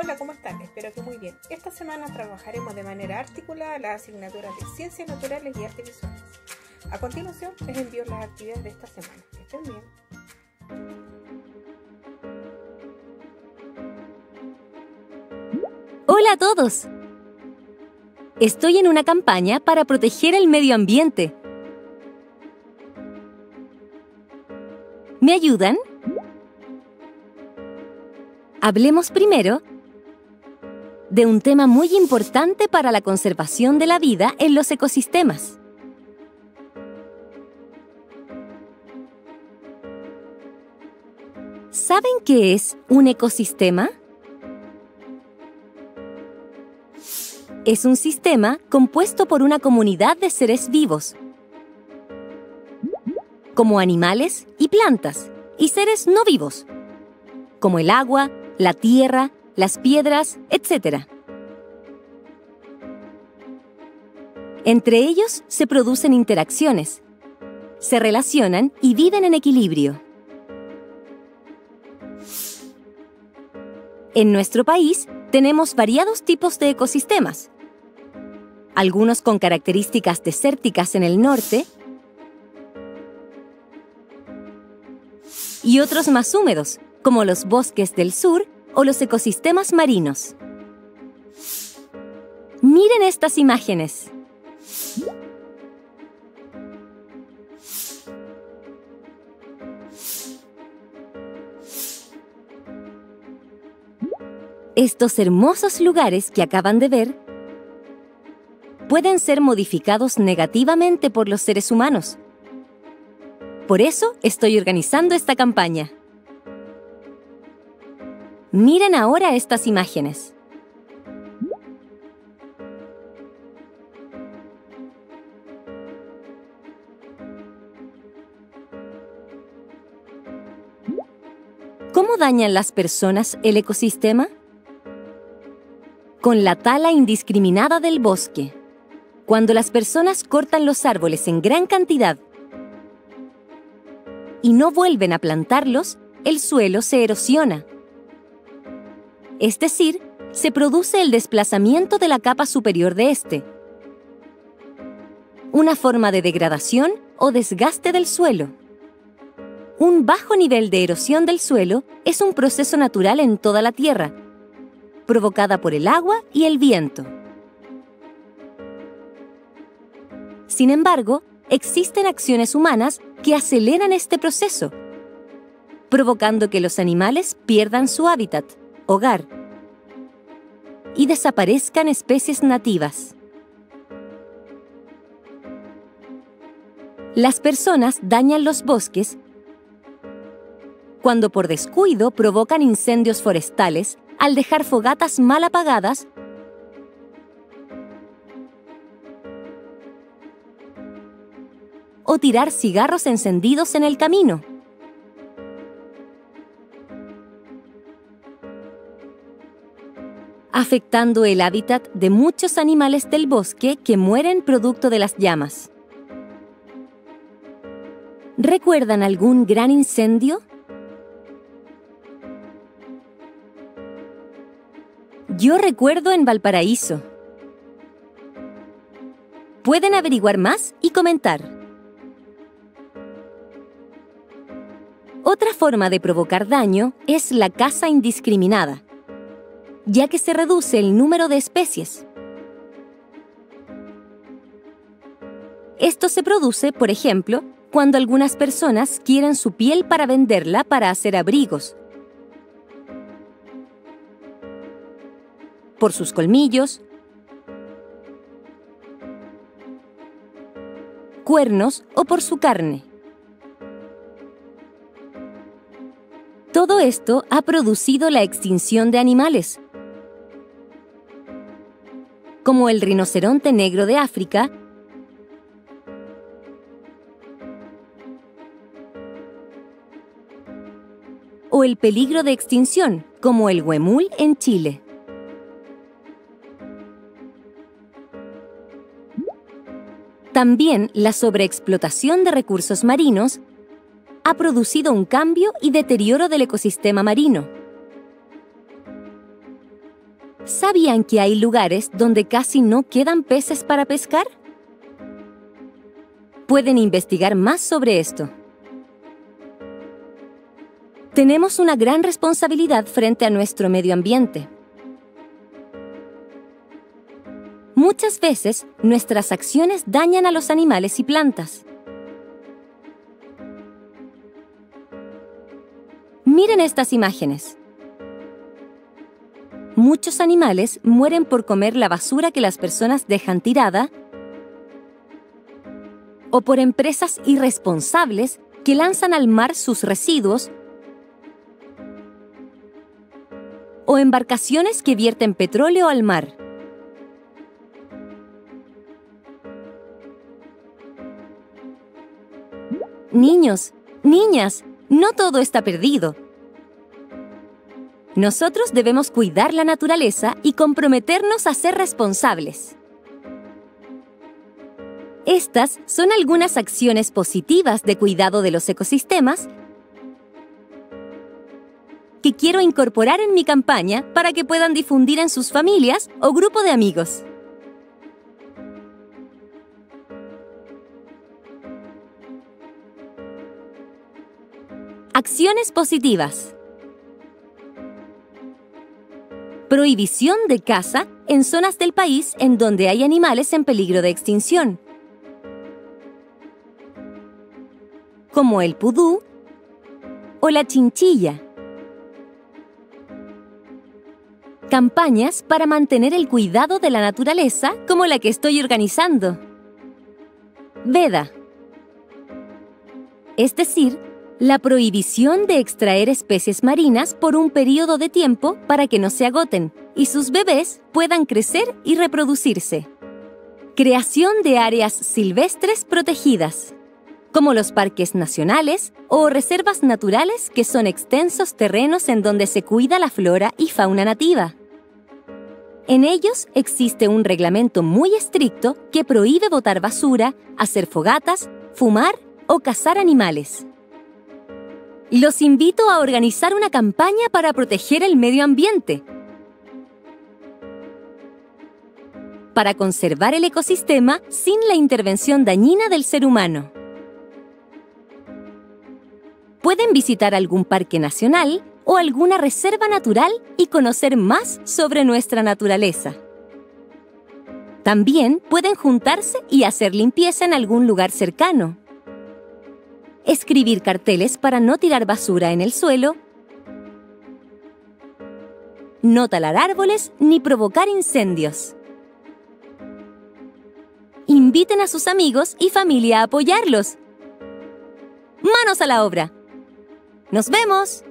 Hola, ¿cómo están? Espero que muy bien. Esta semana trabajaremos de manera articulada las asignaturas de Ciencias Naturales y Artes Visuales. A continuación, les envío las actividades de esta semana. Que estén bien. Hola a todos. Estoy en una campaña para proteger el medio ambiente. ¿Me ayudan? Hablemos primero de un tema muy importante para la conservación de la vida en los ecosistemas. ¿Saben qué es un ecosistema? Es un sistema compuesto por una comunidad de seres vivos, como animales y plantas, y seres no vivos, como el agua, la tierra, las piedras, etc. Entre ellos se producen interacciones, se relacionan y viven en equilibrio. En nuestro país tenemos variados tipos de ecosistemas, algunos con características desérticas en el norte y otros más húmedos, como los bosques del sur o los ecosistemas marinos. Miren estas imágenes. Estos hermosos lugares que acaban de ver pueden ser modificados negativamente por los seres humanos. Por eso estoy organizando esta campaña. Miren ahora estas imágenes. ¿Cómo dañan las personas el ecosistema? Con la tala indiscriminada del bosque. Cuando las personas cortan los árboles en gran cantidad y no vuelven a plantarlos, el suelo se erosiona es decir, se produce el desplazamiento de la capa superior de este, una forma de degradación o desgaste del suelo. Un bajo nivel de erosión del suelo es un proceso natural en toda la Tierra, provocada por el agua y el viento. Sin embargo, existen acciones humanas que aceleran este proceso, provocando que los animales pierdan su hábitat hogar y desaparezcan especies nativas. Las personas dañan los bosques cuando por descuido provocan incendios forestales al dejar fogatas mal apagadas o tirar cigarros encendidos en el camino. Afectando el hábitat de muchos animales del bosque que mueren producto de las llamas. ¿Recuerdan algún gran incendio? Yo recuerdo en Valparaíso. Pueden averiguar más y comentar. Otra forma de provocar daño es la caza indiscriminada ya que se reduce el número de especies. Esto se produce, por ejemplo, cuando algunas personas quieren su piel para venderla para hacer abrigos, por sus colmillos, cuernos o por su carne. Todo esto ha producido la extinción de animales, como el rinoceronte negro de África, o el peligro de extinción, como el huemul en Chile. También la sobreexplotación de recursos marinos ha producido un cambio y deterioro del ecosistema marino. ¿Sabían que hay lugares donde casi no quedan peces para pescar? Pueden investigar más sobre esto. Tenemos una gran responsabilidad frente a nuestro medio ambiente. Muchas veces nuestras acciones dañan a los animales y plantas. Miren estas imágenes. Muchos animales mueren por comer la basura que las personas dejan tirada o por empresas irresponsables que lanzan al mar sus residuos o embarcaciones que vierten petróleo al mar. Niños, niñas, no todo está perdido. Nosotros debemos cuidar la naturaleza y comprometernos a ser responsables. Estas son algunas acciones positivas de cuidado de los ecosistemas que quiero incorporar en mi campaña para que puedan difundir en sus familias o grupo de amigos. Acciones positivas. Prohibición de caza en zonas del país en donde hay animales en peligro de extinción, como el pudú o la chinchilla. Campañas para mantener el cuidado de la naturaleza como la que estoy organizando. Veda. Es decir, la prohibición de extraer especies marinas por un periodo de tiempo para que no se agoten y sus bebés puedan crecer y reproducirse. Creación de áreas silvestres protegidas, como los parques nacionales o reservas naturales que son extensos terrenos en donde se cuida la flora y fauna nativa. En ellos existe un reglamento muy estricto que prohíbe botar basura, hacer fogatas, fumar o cazar animales. Los invito a organizar una campaña para proteger el medio ambiente. Para conservar el ecosistema sin la intervención dañina del ser humano. Pueden visitar algún parque nacional o alguna reserva natural y conocer más sobre nuestra naturaleza. También pueden juntarse y hacer limpieza en algún lugar cercano escribir carteles para no tirar basura en el suelo, no talar árboles ni provocar incendios. Inviten a sus amigos y familia a apoyarlos. ¡Manos a la obra! ¡Nos vemos!